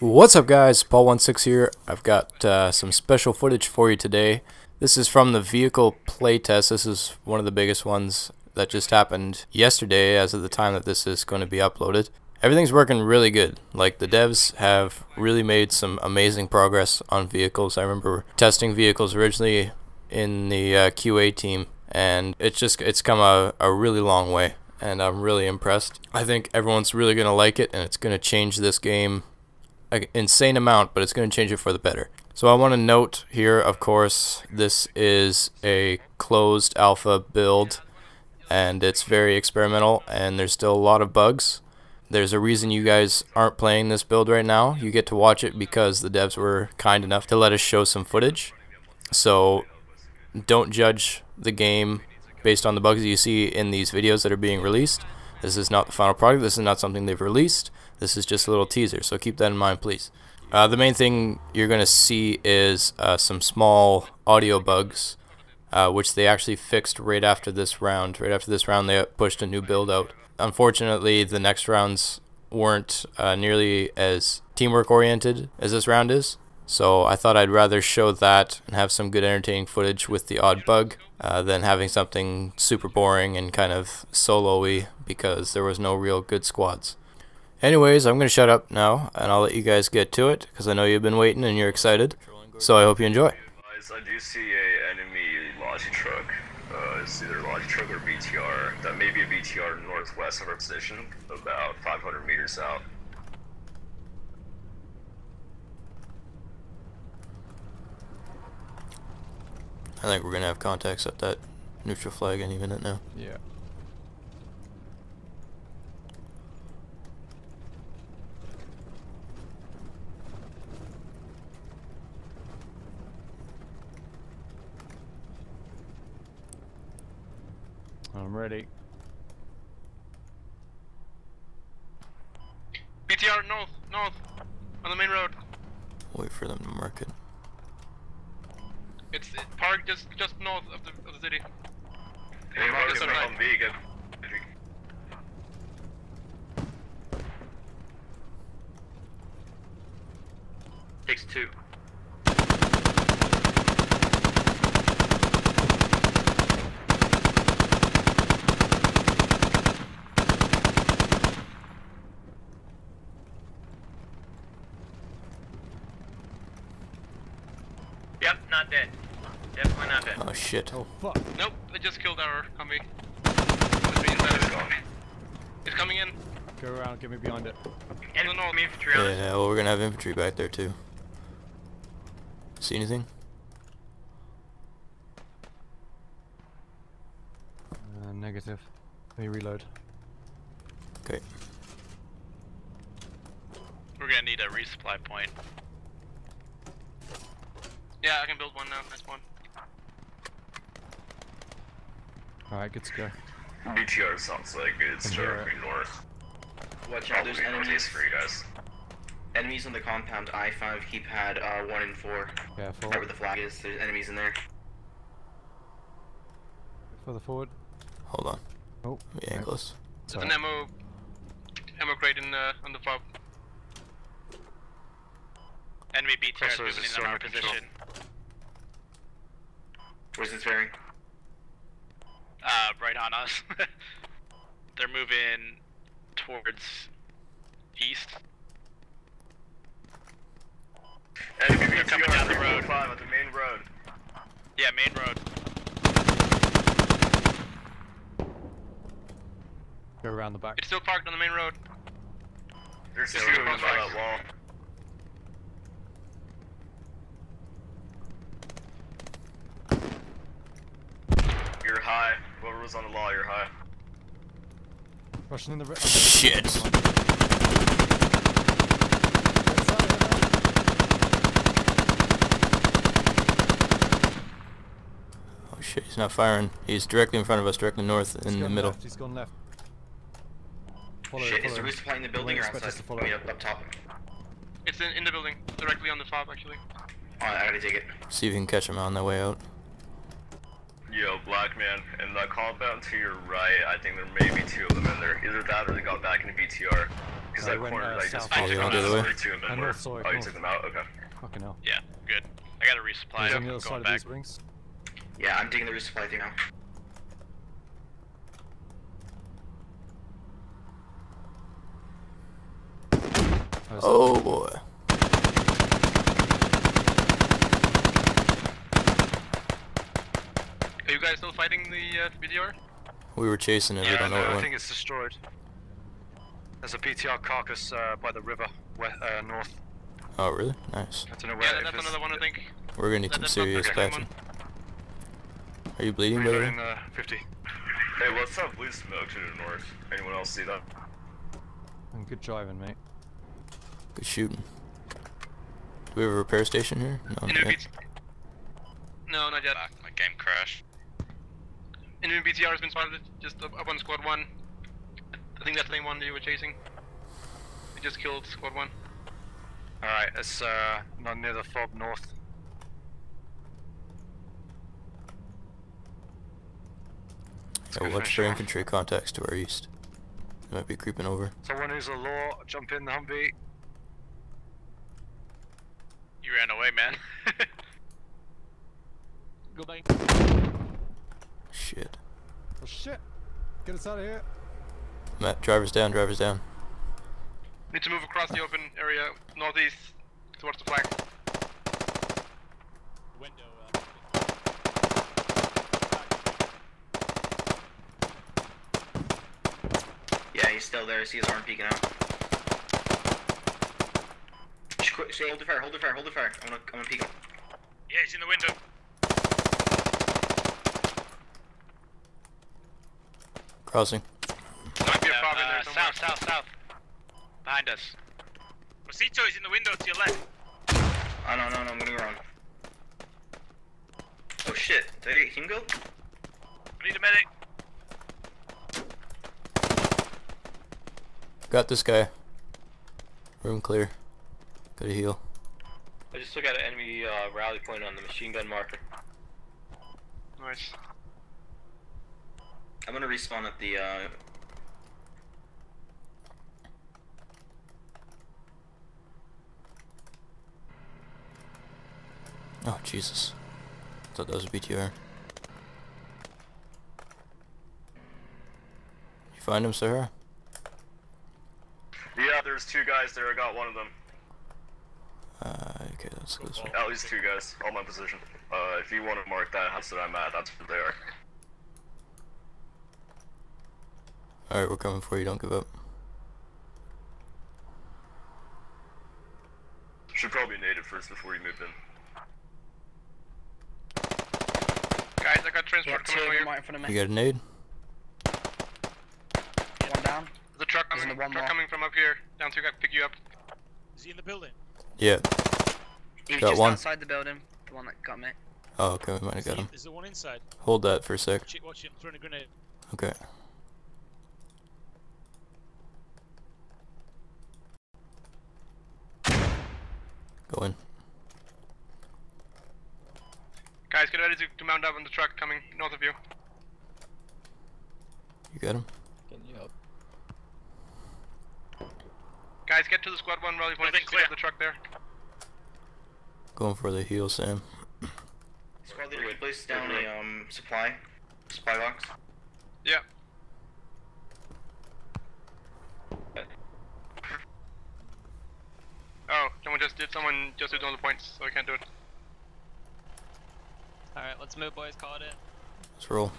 What's up guys, Paul16 here. I've got uh, some special footage for you today. This is from the vehicle playtest. This is one of the biggest ones that just happened yesterday as of the time that this is going to be uploaded. Everything's working really good. Like the devs have really made some amazing progress on vehicles. I remember testing vehicles originally in the uh, QA team and it's just it's come a, a really long way and I'm really impressed. I think everyone's really going to like it and it's going to change this game an insane amount, but it's going to change it for the better. So I want to note here, of course, this is a closed alpha build, and it's very experimental, and there's still a lot of bugs. There's a reason you guys aren't playing this build right now. You get to watch it because the devs were kind enough to let us show some footage. So don't judge the game based on the bugs you see in these videos that are being released. This is not the final product. This is not something they've released. This is just a little teaser, so keep that in mind, please. Uh, the main thing you're going to see is uh, some small audio bugs, uh, which they actually fixed right after this round. Right after this round, they pushed a new build out. Unfortunately, the next rounds weren't uh, nearly as teamwork oriented as this round is. So I thought I'd rather show that and have some good entertaining footage with the odd bug uh, than having something super boring and kind of solo-y because there was no real good squads. Anyways, I'm going to shut up now, and I'll let you guys get to it, because I know you've been waiting and you're excited. So I hope you enjoy. I do see a enemy Logi truck. Uh, it's either Logi truck or BTR. That may be a BTR northwest of our position, about 500 meters out. I think we're going to have contacts at that neutral flag any minute now. Yeah. I'm ready. BTR north, north, on the main road. Wait for them to mark it. It's it parked just just north of the of the city. Hey, Yeah, welcome just on to B, good. Takes two. Yep, not dead. Definitely not dead. Oh shit. Oh fuck. Nope, they just killed our Humvee. It's being inside. It's coming in. Go around, get me behind it. Enemy north. infantry on us. Yeah, well we're going to have infantry back there too. See anything? Uh, negative. Let me reload. Okay. We're gonna need a resupply point. Yeah, I can build one now. Nice one. Alright, good to go. BTR sounds like it's Can hear directly north. Watch out, there's enemies. for you guys. Enemies on the compound I-5 keypad uh, 1 and 4. Careful. Right where the flag is, there's enemies in there. Further forward. Hold on. Oh. Let me angle this. There's an ammo ammo crate in uh, on the fob. Enemy BTR is Also, there's moving a in on our control. position. Where's this bearing? Uh, right on us. They're moving towards east. Enemy They're coming down the road. 345 at the main road. Yeah, main road. Go around the back. It's still parked on the main road. There's two we're of them going by back. that wall. You're high. Was on the law, you're high. Rushing in the ri- Shit. Oh shit, he's not firing. He's directly in front of us, directly north He's in the middle. Left. He's gone left. Follow Shit, it, is the follow it. in the building or Don't expect us outside? to follow I mean, up, up top. It's in, in the building, directly on the fob actually. Oh, I gotta take it. See if you can catch him on the way out. Yo, black man, in the compound to your right, I think there may be two of them in there. Either that or they got back into BTR. Because I that went, corner uh, that you just south. Oh, you went the other way? Two and Uh, then north, oh, you took them out? Okay. Fucking hell. Yeah, good. I got a resupply. He's on the other going side of these rings. Yeah, I'm taking the resupply thing now. Oh boy. Are you guys still fighting the uh, BTR? We were chasing it. we Yeah, don't know no, where it I went. think it's destroyed. There's a BTR carcass uh, by the river, west, uh, north. Oh really? Nice. I don't know where. Yeah, that's another one I think. We're gonna need That- some that's not the serious second patching. Are you bleeding, by the way? Uh, 50. Hey, what's up? Blue smoke to the north. Anyone else see that? And good driving, mate. Good shooting. Do we have a repair station here? No. Enemy okay. BT No, not yet. my game crashed. Enemy BTR has been spotted just up, up on squad one. I think that's the same one you were chasing. We just killed squad one. Alright, it's uh, not near the fob north. Yeah, good watch finish for infantry contacts to our east. They might be creeping over. Someone who's a law, jump in the Humvee. You ran away, man. Go back. Shit. Oh shit! Get us out of here. Matt, drivers down, drivers down. Need to move across the open area northeast towards the flag. Yeah, he's still there. I see his arm peeking out. Just quick, say, hold the fire, hold the fire, hold the fire. I'm gonna, I'm gonna peek him. Yeah, he's in the window. Crossing. Might be a problem uh, there somewhere. south, south, south. Behind us. Rosito is in the window to your left. Oh no, no, no, I'm gonna go wrong. Oh shit, did I get him go? I need a medic. Got this guy. Room clear. Gotta heal. I just took out an enemy uh, rally point on the machine gun marker. Nice. I'm gonna respawn at the, uh... Oh, Jesus. Thought that was a BTR. You find him, Sarah? Yeah, there's two guys there. I got one of them. Uh, okay, let's go this way. At least two guys. All my position. Uh, if you want to mark that house that I'm at, that's where they are. Alright, we're coming for you, don't give up. Should probably nade it first before you move in. Guys, I got transport two coming over them here. right in front of You got a nade? One down. The truck There's coming, one truck more. coming from up here down to pick you up. Is he in the building? Yeah. He was Got just one. outside the building. The one that got me. Oh, okay, we might have got him. Is there one inside? Hold that for a sec. Watch it, watch it. I'm throwing a grenade. Okay. Go in. Guys, get ready to, to mount up on the truck coming north of you. You got him? Getting you up. Guys, get to the squad one rally point. Clear clear. the truck there. Going for the heal, Sam. Squad leader, place down a, um, supply. Supply box. Yeah. Oh, someone just did. Someone just did all the points, so I can't do it. Alright, let's move, boys. Call it in. Let's roll.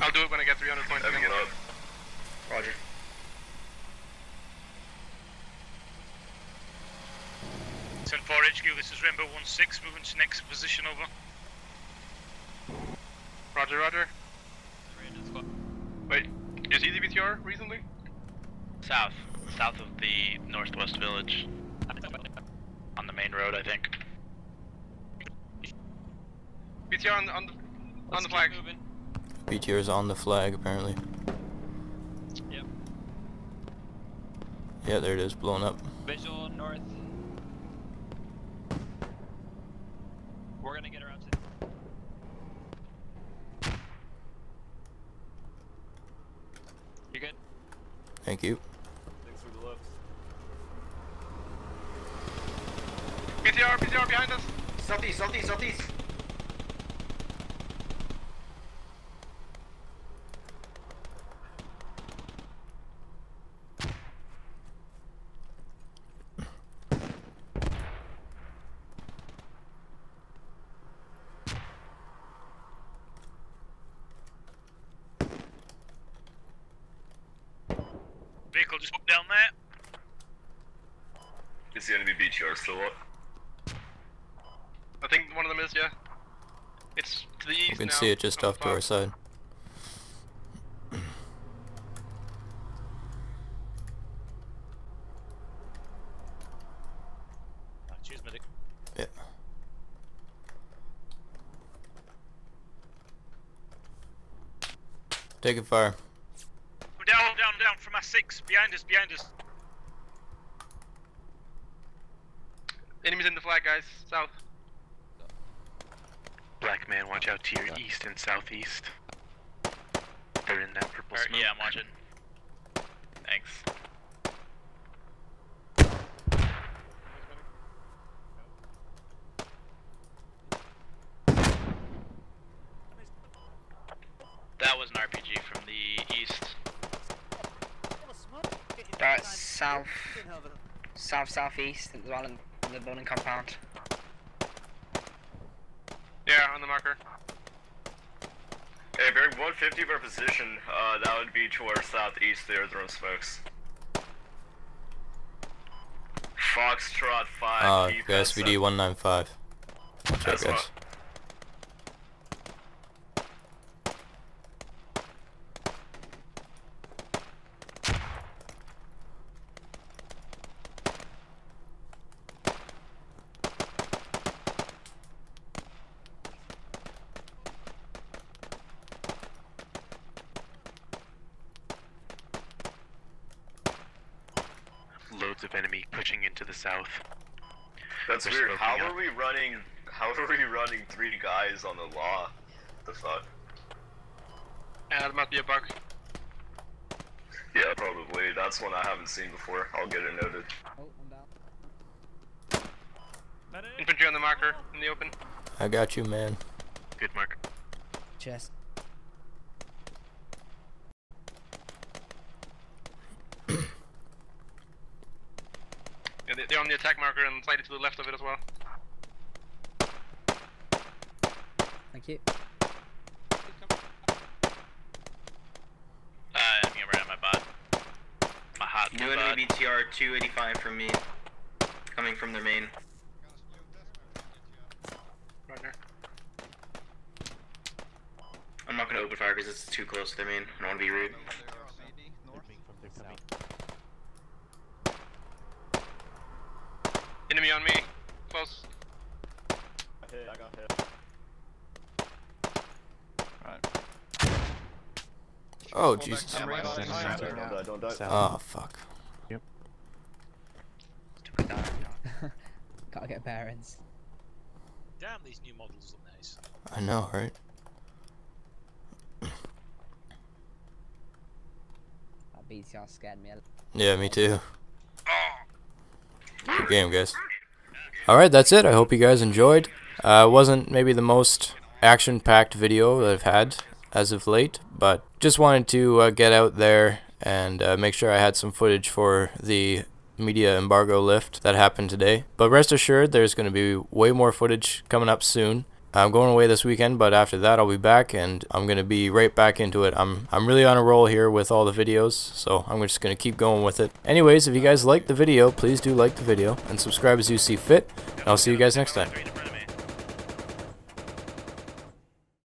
I'll do it when I get 300 points. Having it up. Roger. Ten four HQ. This is Rainbow One Six. Moving to next position. Over. Roger, Roger. Rangers squad. Wait, you see the BTR recently? South. South of the northwest village. On main road, I think. BTR on the on the on the flag. moving. BTR's on the flag, apparently. Yep. Yeah, there it is, blown up. Visual north. We're gonna get around to. You good? Thank you. Thanks for the left. BTR, BTR behind us. Southeast, southeast, southeast. Vehicle just down there. Is the enemy BTR still up? I think one of them is, yeah. It's to the east You can now, see it just not off to our far. side. Ah, cheers, medic. Yeah. Taking fire. Down, down, down from our six. Behind us, behind us. Enemies in the flag, guys. South. Black man, watch out to your east and southeast. They're in that purple Or, smoke. yeah, I'm watching. Thanks. That was an RPG from the east. Right, south, south, southeast, as well in the building compound. Yeah, on the marker. Hey, bearing 150 of our position, uh, that would be to our southeast there, throwing smokes. Foxtrot 5, Uh, keep SVD 195. Watch out, That's guys. what- Loads of enemy pushing into the south. That's They're weird. How up. are we running? How are we running three guys on the law? The fuck? Yeah, that might be a bug. Yeah, probably. That's one I haven't seen before. I'll get it noted. Oh, I'm down. Infantry on the marker in the open. I got you, man. Good mark. Cheers. They're on the attack marker and slightly to the left of it as well. Thank you. Uh, enemy right on my butt. My hot New butt. enemy BTR 285 from me. Coming from their main. Roger. I'm not gonna open fire because it's too close to their main. I don't wanna be rude. Enemy on me. Close. I Oh, Jesus. Don't die. Oh, fuck. Took it down. Gotta get bearings. Damn, these new models are nice. I know, right? That BTR scared me. a l- Yeah, me too. Game, guys. Alright, that's it. I hope you guys enjoyed. Uh, it wasn't maybe the most action-packed video that I've had as of late, but just wanted to uh, get out there and uh, make sure I had some footage for the media embargo lift that happened today. But rest assured, there's going to be way more footage coming up soon. I'm going away this weekend, but after that I'll be back and I'm gonna be right back into it. I'm I'm really on a roll here with all the videos, so I'm just gonna keep going with it. Anyways, if you guys liked the video, please do like the video and subscribe as you see fit. And I'll see you guys next time.